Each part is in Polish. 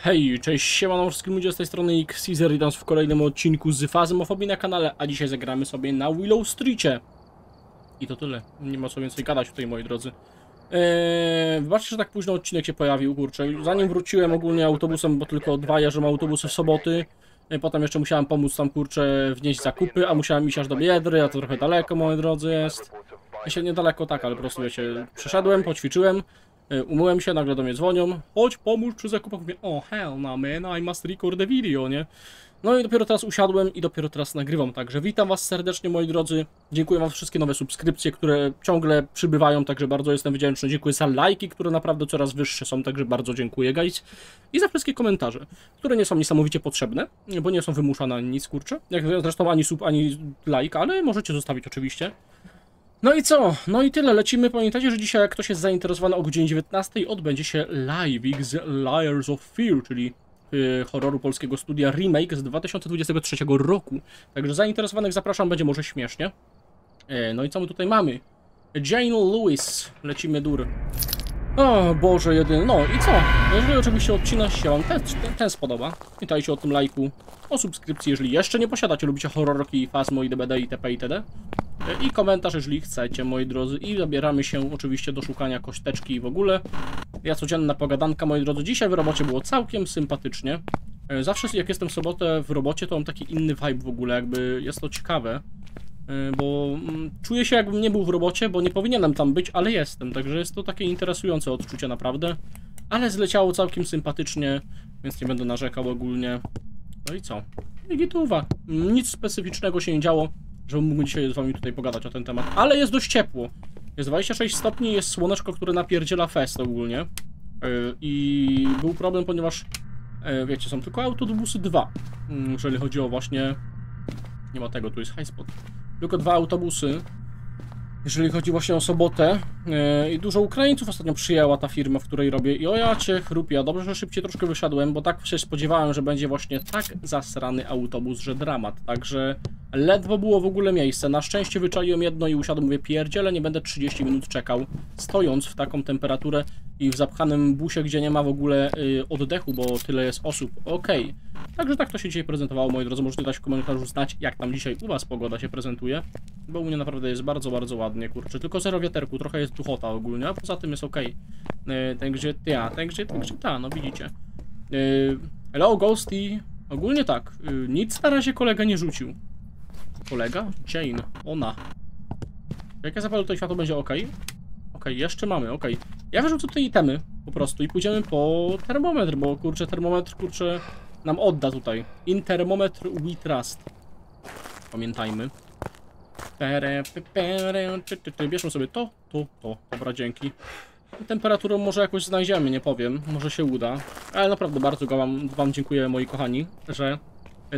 Hej, cześć, siemano wszystkim ludzie z tej strony Xezer i w kolejnym odcinku z Fazmofobii na kanale, a dzisiaj zagramy sobie na Willow Streetie. I to tyle, nie ma co więcej gadać tutaj moi drodzy. Eee, wybaczcie, że tak późno odcinek się pojawił, kurczę. Zanim wróciłem ogólnie autobusem, bo tylko dwa jeżdżą autobusy w soboty. E, Potem jeszcze musiałem pomóc tam, kurczę, wnieść zakupy, a musiałem iść aż do Biedry, a to trochę daleko, moi drodzy, jest. Ja się niedaleko tak, ale po prostu wiecie, przeszedłem, poćwiczyłem, umyłem się, nagle do mnie dzwonią, chodź pomóż przy zakupach, mówię, oh hell no man, I must record the video, nie? No i dopiero teraz usiadłem i dopiero teraz nagrywam, także witam was serdecznie moi drodzy, dziękuję wam za wszystkie nowe subskrypcje, które ciągle przybywają, także bardzo jestem wdzięczny, dziękuję za lajki, które naprawdę coraz wyższe są, także bardzo dziękuję guys. I za wszystkie komentarze, które nie są niesamowicie potrzebne, bo nie są wymuszane ani nic, kurczę, jak zresztą ani sub, ani like, ale możecie zostawić oczywiście. No i co? No i tyle. Lecimy. Pamiętajcie, że dzisiaj jak ktoś jest zainteresowany o godzinie 19 odbędzie się live z Liars of Fear, czyli yy, horroru polskiego studia remake z 2023 roku. Także zainteresowanych zapraszam, będzie może śmiesznie. E, no i co my tutaj mamy? Jane Lewis. Lecimy dur. O Boże jedyny. No i co? Jeżeli oczywiście odcinek się Wam ten, ten, ten spodoba, pamiętajcie o tym lajku, o subskrypcji, jeżeli jeszcze nie posiadacie, lubicie horrorki, fasmo, DBD, itp. itd. I komentarz, jeżeli chcecie, moi drodzy. I zabieramy się oczywiście do szukania kośteczki i w ogóle. Ja codzienna pogadanka, moi drodzy. Dzisiaj w robocie było całkiem sympatycznie. E, Zawsze jak jestem w sobotę w robocie, to mam taki inny vibe w ogóle, jakby jest to ciekawe. E, Bo mm, czuję się jakbym nie był w robocie, bo nie powinienem tam być, ale jestem. Także jest to takie interesujące odczucie naprawdę. Ale zleciało całkiem sympatycznie, więc nie będę narzekał ogólnie. No i co? Gituwa. Nic specyficznego się nie działo żebym mógł dzisiaj z wami tutaj pogadać o ten temat. Ale jest dość ciepło. Jest 26 stopni, jest słoneczko, które napierdziela fest ogólnie. Yy, I był problem, ponieważ yy, wiecie, są tylko autobusy dwa. Yy, jeżeli chodzi o właśnie... Nie ma tego, tu jest high spot. Tylko dwa autobusy. Jeżeli chodzi właśnie o sobotę yy, i dużo Ukraińców ostatnio przyjęła ta firma, w której robię. I o ja cię chrupia, dobrze, że szybciej troszkę wysiadłem, bo tak się spodziewałem, że będzie właśnie tak zasrany autobus, że dramat, także ledwo było w ogóle miejsce, na szczęście wyczaiłem jedno i usiadłem, mówię pierdziele, nie będę 30 minut czekał, stojąc w taką temperaturę i w zapchanym busie, gdzie nie ma w ogóle yy, oddechu, bo tyle jest osób, okej. Także tak to się dzisiaj prezentowało, moi drodzy, możecie dać w komentarzu znać, jak tam dzisiaj u was pogoda się prezentuje, bo u mnie naprawdę jest bardzo, bardzo ładnie, kurczę, tylko zero wieterku, trochę jest duchota ogólnie, a poza tym jest okej. Yy, także ja, także, także ta, no widzicie. Yy, hello, Ghosty. Ogólnie tak, yy, nic na razie kolega nie rzucił. Kolega? Jane, ona. Jak ja zapalę to światło będzie ok. Ok, jeszcze mamy, ok. Ja wyrzucę tutaj itemy po prostu i pójdziemy po termometr, bo kurczę, termometr, kurczę, nam odda tutaj. In thermometr we trust. Pamiętajmy. Bierzmy sobie to, to, to. Dobra, dzięki. Temperaturę może jakoś znajdziemy, nie powiem. Może się uda. Ale naprawdę bardzo wam, wam dziękuję, moi kochani, że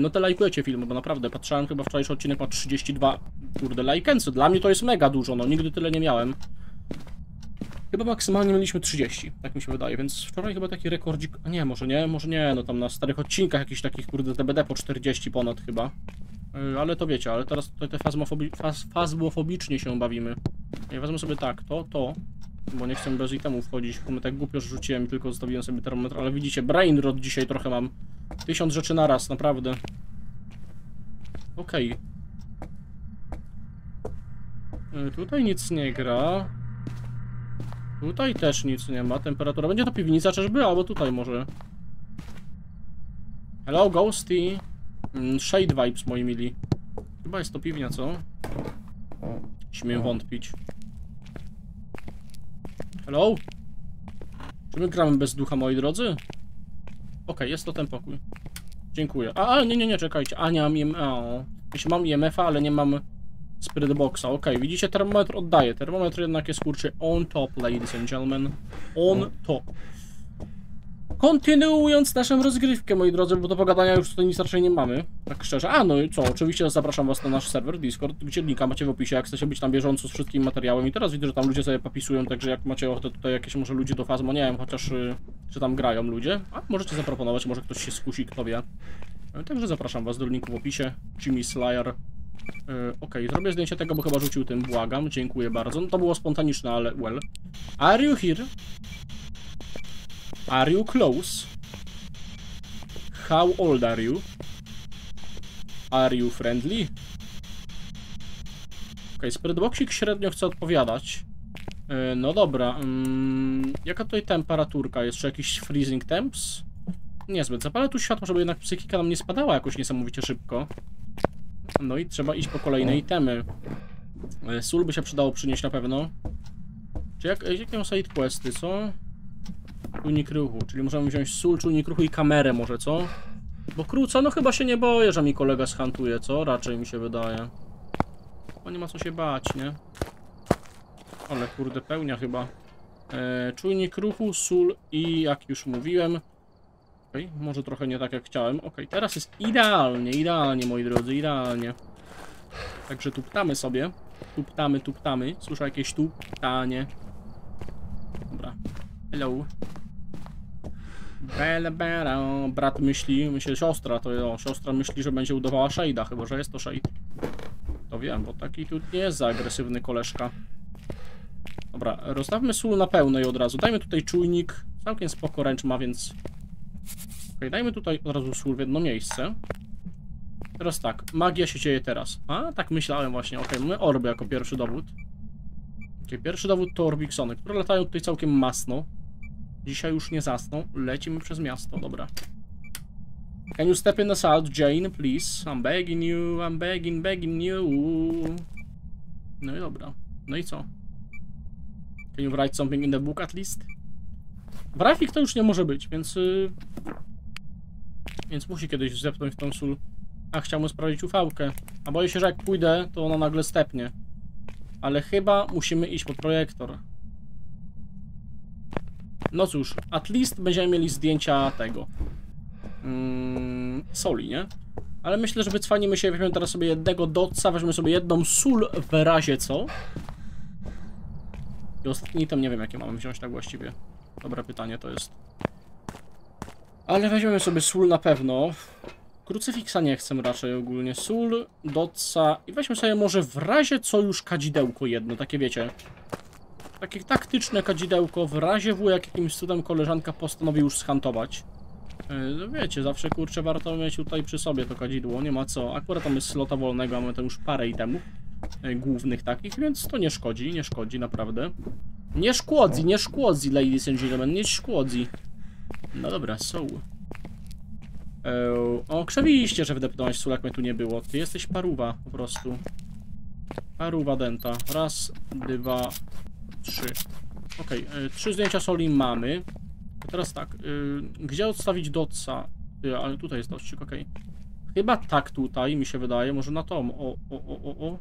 no te lajkujecie filmy, bo naprawdę patrzyłem chyba wczorajszy odcinek ma 32 kurde lajkensy. Dla mnie to jest mega dużo, no nigdy tyle nie miałem. Chyba maksymalnie mieliśmy 30, tak mi się wydaje, więc wczoraj chyba taki rekordzik, a nie, może nie, może nie, no tam na starych odcinkach jakichś takich kurde DBD po 40 ponad chyba. Yy, ale to wiecie, ale teraz tutaj te fazmofobi faz fazmofobicznie się bawimy. Ja wezmę sobie tak, to, to, bo nie chcę bez itemu wchodzić, bo tak głupio rzuciłem, tylko zostawiłem sobie termometr, ale widzicie, brain rot dzisiaj trochę mam. Tysiąc rzeczy naraz, naprawdę. Okej. Okay. Tutaj nic nie gra. Tutaj też nic nie ma. Temperatura. Będzie to piwnica, czyżby? Albo tutaj może. Hello, Ghosty. Mm, Shade vibes, moi mili. Chyba jest to piwnia, co? Śmiem wątpić. Hello? Czy my gramy bez ducha, moi drodzy? Okej, okay, jest to ten pokój. Dziękuję. A, a nie, nie, nie, czekajcie. A, nie mam IM... O. Jeśli mam IMF-a, ale nie mam Spirit Boxa. Okej, okay, widzicie, termometr oddaje. Termometr jednak jest, kurczę, on top, ladies and gentlemen. On top. Kontynuując naszą rozgrywkę, moi drodzy, bo do pogadania już tutaj nic raczej nie mamy, tak szczerze. A, no i co, oczywiście zapraszam was na nasz serwer Discord, gdzie linka macie w opisie, jak chcecie być tam bieżąco z wszystkim materiałem. I teraz widzę, że tam ludzie sobie popisują, także jak macie ochotę tutaj jakieś może ludzie do Fazmo, nie wiem, chociaż y, czy tam grają ludzie, a możecie zaproponować, może ktoś się skusi, kto wie. Y, Także zapraszam was do linku w opisie, Jimmy Slayer. Yy, Okej, zrobię zdjęcie tego, bo chyba rzucił tym, błagam, dziękuję bardzo. No to było spontaniczne, ale well. Are you here? Are you close? How old are you? Are you friendly? Okej, Spiritboxik średnio chce odpowiadać. Yy, no dobra, mm, jaka tutaj temperaturka jest? Czy jakiś freezing temps? Niezbyt. Zapalę tu światło, żeby jednak psychika nam nie spadała jakoś niesamowicie szybko. No i trzeba iść po kolejne itemy. Yy, Sól by się przydało przynieść na pewno. Czy jak, jakie są side questy, co? Czujnik ruchu, czyli możemy wziąć sól, czujnik ruchu i kamerę może, co? Bo króca, no chyba się nie boję, że mi kolega schantuje, co? Raczej mi się wydaje. O, nie ma co się bać, nie? Ale kurde, pełnia chyba. E, czujnik ruchu, sól i jak już mówiłem... Okej, może trochę nie tak jak chciałem. Okej, teraz jest idealnie, idealnie, moi drodzy, idealnie. Także tuptamy sobie. Tuptamy, tuptamy. Słyszę jakieś tuptanie. Dobra. Hello. Bele, bele. Brat myśli, myślę, siostra, to o, siostra myśli, że będzie udawała Shade'a, chyba że jest to Shade. To wiem, bo taki tu nie jest za agresywny koleżka. Dobra, rozstawmy sól na pełnej od razu. Dajmy tutaj czujnik. Całkiem spoko ręcz ma, więc... Ok, dajmy tutaj od razu sól w jedno miejsce. Teraz tak, magia się dzieje teraz. A, tak myślałem właśnie. Ok, mamy orby jako pierwszy dowód. Ok, pierwszy dowód to orbiksony, które latają tutaj całkiem masno. Dzisiaj już nie zasną. Lecimy przez miasto, dobra. Can you step in the south, Jane, please? I'm begging you, I'm begging, begging you. No i dobra. No i co? Can you write something in the book at least? Grafik to już nie może być, więc... Yy... Więc musi kiedyś zepnąć w tą sól. A, chciałbym sprawdzić ufałkę. A boję się, że jak pójdę, to ona nagle stepnie. Ale chyba musimy iść pod projektor. No cóż, at least będziemy mieli zdjęcia tego. Mm, soli, nie? Ale myślę, że wycwanimy się, weźmiemy teraz sobie jednego dotsa, weźmiemy sobie jedną sól w razie co. I ostatni item nie wiem jakie mamy wziąć tak właściwie. Dobre pytanie to jest. Ale weźmiemy sobie sól na pewno. Krucyfiksa nie chcę raczej ogólnie. Sól, dotsa i weźmy sobie może w razie co już kadzidełko jedno, takie wiecie. Takie taktyczne kadzidełko, w razie w jak jakimś cudem koleżanka postanowi już schantować. Yy, No wiecie, zawsze kurczę warto mieć tutaj przy sobie to kadzidło, nie ma co. Akurat jest slota wolnego, mamy tam już parę itemów yy, głównych takich, więc to nie szkodzi, nie szkodzi naprawdę. Nie szkłodzi, nie szkłodzi, ladies and gentlemen, nie szkłodzi. No dobra, są. Eee, o, krzewiście, że wdepnąłeś sól, jak mnie tu nie było. Ty jesteś paruwa, po prostu. Paruwa denta. Raz, dwa, trzy. Okej, okay, trzy zdjęcia soli mamy. Teraz tak, y, gdzie odstawić dotsa? Y, ale tutaj jest dotczyk, okej. Chyba tak tutaj, mi się wydaje, może na tom. O, o, o, o, o.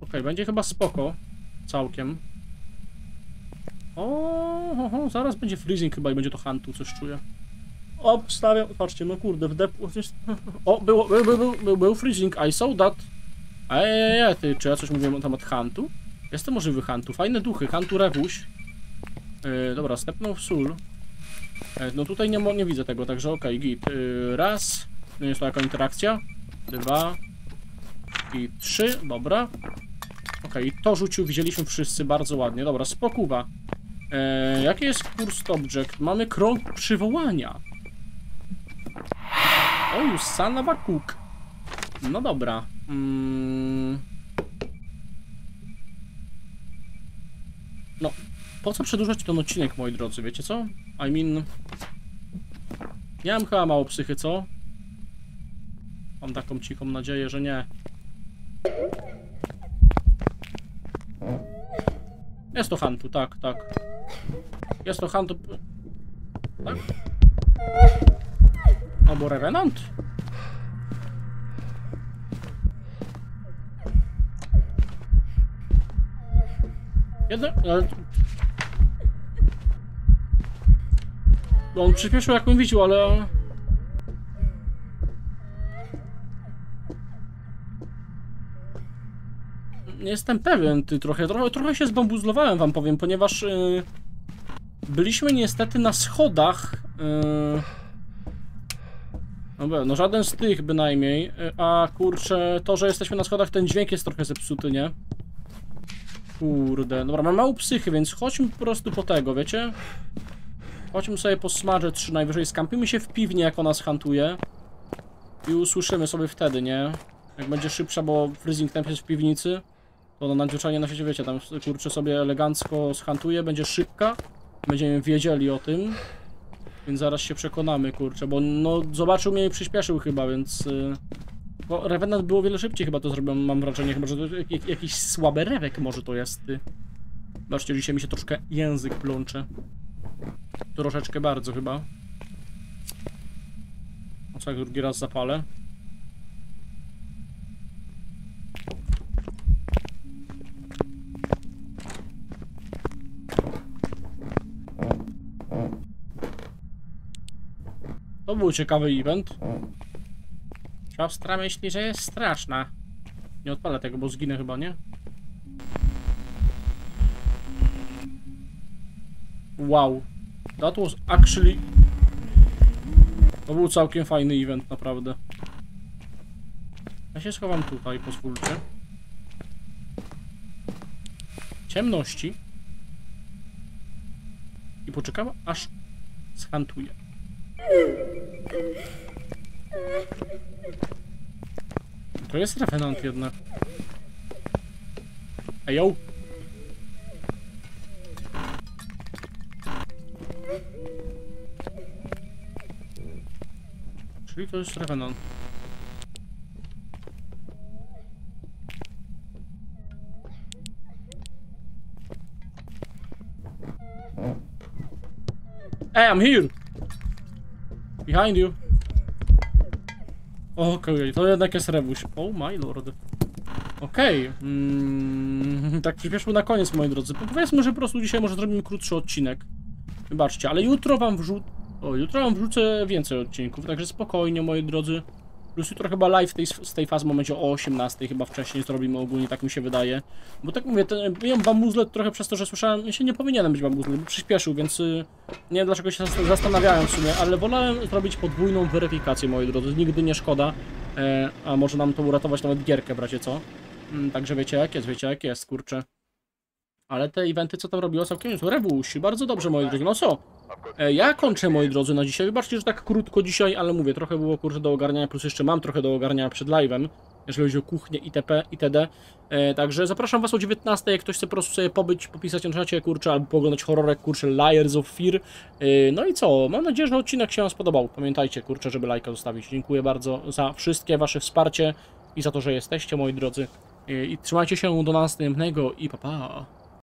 Okej, będzie chyba spoko. Całkiem. O, ho, ho, zaraz będzie freezing chyba i będzie to hantu, coś czuję. O, wstawiam, patrzcie, no kurde, wdepł, o, było, był, był, był, był, był freezing, I saw that. Ej, ty, czy ja coś mówiłem na temat hantu? Jestem możliwy hantu, fajne duchy, hantu rewuś. Yy, dobra, stepnął w sól. No tutaj nie, nie widzę tego, także okej, okay, git. Yy, raz, no jest to jaka interakcja. Dwa. I trzy, dobra. Okej, okay, to rzucił, widzieliśmy wszyscy bardzo ładnie. Dobra, spokuwa. Yy, jaki jest kurs object? Mamy krąg przywołania. O, już Sanawa Cook. No dobra. Mm. No, po co przedłużać ten odcinek, moi drodzy, wiecie co? I mean... Ja mam chyba mało psychy, co? Mam taką cichą nadzieję, że nie. Jest to Hantu, tak, tak. Jest to Hantu... Tak? Albo Revenant? Jeden... Ale... On przyspieszył jak widział, ale... Nie jestem pewien, ty trochę, trochę, trochę się zbambuzlowałem wam powiem, ponieważ yy, byliśmy niestety na schodach yy, no, no żaden z tych bynajmniej, yy, a kurczę, to, że jesteśmy na schodach, ten dźwięk jest trochę zepsuty, nie? Kurde, dobra, mam mało psychy, więc chodźmy po prostu po tego, wiecie? Chodźmy sobie po smarze 3 najwyżej, skampimy się w piwnie, jak ona schantuje. I usłyszymy sobie wtedy, nie? Jak będzie szybsza, bo freezing temp jest w piwnicy, to ona nadzwyczajnie na świecie, wiecie, tam kurczę sobie elegancko schantuje, będzie szybka. Będziemy wiedzieli o tym. Więc zaraz się przekonamy, kurczę, bo no zobaczył mnie i przyspieszył chyba, więc... y, Bo Revenant było wiele szybciej chyba to zrobiłem, mam wrażenie, chyba że to jak, jak, jakiś słaby rewek może to jest. Zobaczcie, dzisiaj mi się troszkę język plącze. Troszeczkę bardzo chyba. O co jak drugi raz zapalę? To był ciekawy event. Siostra myśli, że jest straszna. Nie odpalę tego, bo zginę chyba, nie? Wow. That was actually... To był całkiem fajny event, naprawdę. Ja się schowam tutaj, pozwólcie. Ciemności. I poczekam, aż schantuje. To jest revenant jednak. Ejo! Czyli to jest revenant. Hey, I'm here! Behind you. Okej, to jednak jest rebuś. Oh my lord. Okej. Mm, tak przyspieszmy na koniec, moi drodzy. Powiedzmy, że po prostu dzisiaj może zrobimy krótszy odcinek. Wybaczcie, ale jutro wam wrzucę... O, jutro wam wrzucę więcej odcinków, także spokojnie, moi drodzy. Plus jutro chyba live tej, z tej fazy będzie o 18, chyba wcześniej zrobimy ogólnie, tak mi się wydaje. Bo tak mówię, ten, byłem bambuzlet trochę przez to, że słyszałem, się nie powinienem być bambuzlet, bo przyspieszył, więc y, nie wiem dlaczego się zas- zastanawiałem w sumie, ale wolałem zrobić podwójną weryfikację, moi drodzy, nigdy nie szkoda. E, a może nam to uratować nawet gierkę, bracie, co? Mm, także wiecie jak jest, wiecie jak jest, kurczę. Ale te eventy, co tam robiło całkiem niezłe. Rewusi, bardzo dobrze, moi drodzy. No co? E, ja kończę, moi drodzy, na dzisiaj. Wybaczcie, że tak krótko dzisiaj, ale mówię, trochę było, kurczę, do ogarniania, plus jeszcze mam trochę do ogarniania przed live'em, jeżeli chodzi o kuchnię itp. itd. E, także zapraszam was o 19, jak ktoś chce po prostu sobie pobyć, popisać na czacie, kurczę, albo pooglądać horrorek, kurczę, Liars of Fear. E, no i co? Mam nadzieję, że odcinek się wam spodobał. Pamiętajcie, kurczę, żeby lajka zostawić. Dziękuję bardzo za wszystkie wasze wsparcie i za to, że jesteście, moi drodzy. E, I trzymajcie się do następnego i pa pa.